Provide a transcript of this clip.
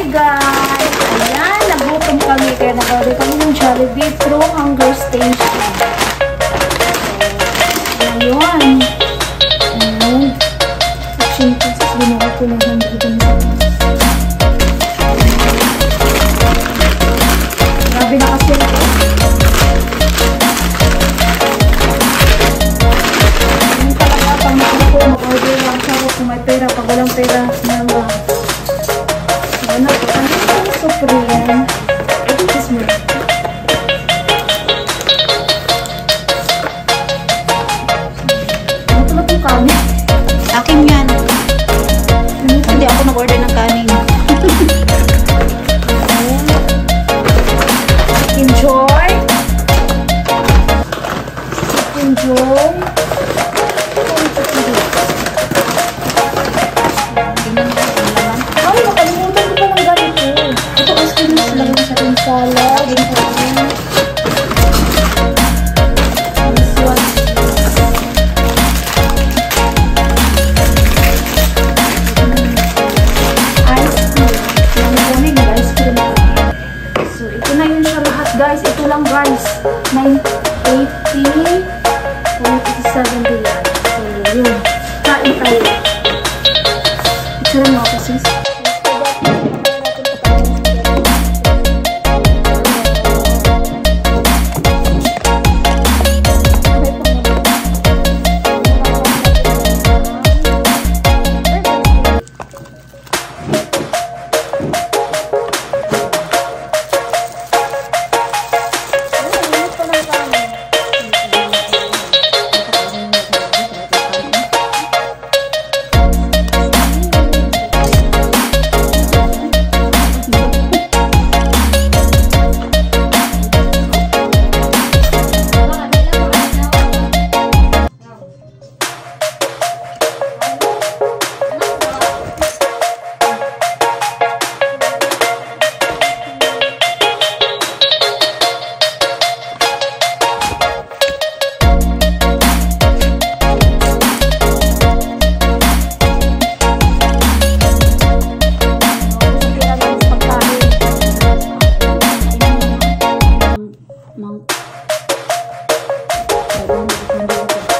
Hi guys! Ayan, nagutom kami kaya nag-order kami ng Jollibee through Hunger Station. So, ayun. Ayun. Action princess, ginawa ko ng 100 Grabe na kasi. Yung talaga, pang mag-order lang siya kung may pera. Pag walang pera, naman. Ano 980 70 yan. So, yun. Kain tayo. Ito lang ako, sis. Jollibee.